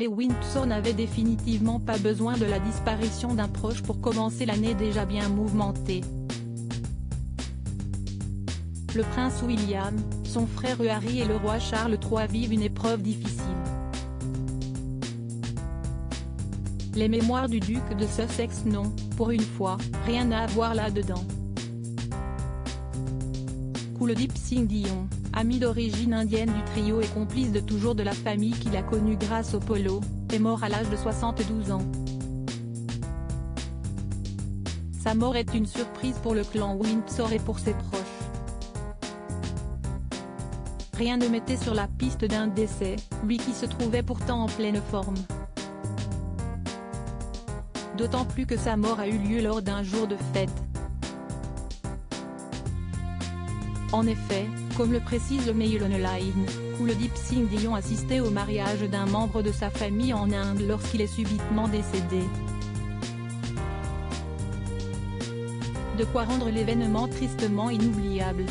les Windsor n'avaient définitivement pas besoin de la disparition d'un proche pour commencer l'année déjà bien mouvementée. Le prince William, son frère Harry et le roi Charles III vivent une épreuve difficile. Les mémoires du duc de Sussex n'ont, pour une fois, rien à voir là-dedans. Kuldeep Singh Dion, ami d'origine indienne du trio et complice de toujours de la famille qu'il a connue grâce au polo, est mort à l'âge de 72 ans. Sa mort est une surprise pour le clan Windsor et pour ses proches. Rien ne mettait sur la piste d'un décès, lui qui se trouvait pourtant en pleine forme. D'autant plus que sa mort a eu lieu lors d'un jour de fête. En effet, comme le précise Mail Online, Kuldeep Singh Dion assistait au mariage d'un membre de sa famille en Inde lorsqu'il est subitement décédé. De quoi rendre l'événement tristement inoubliable.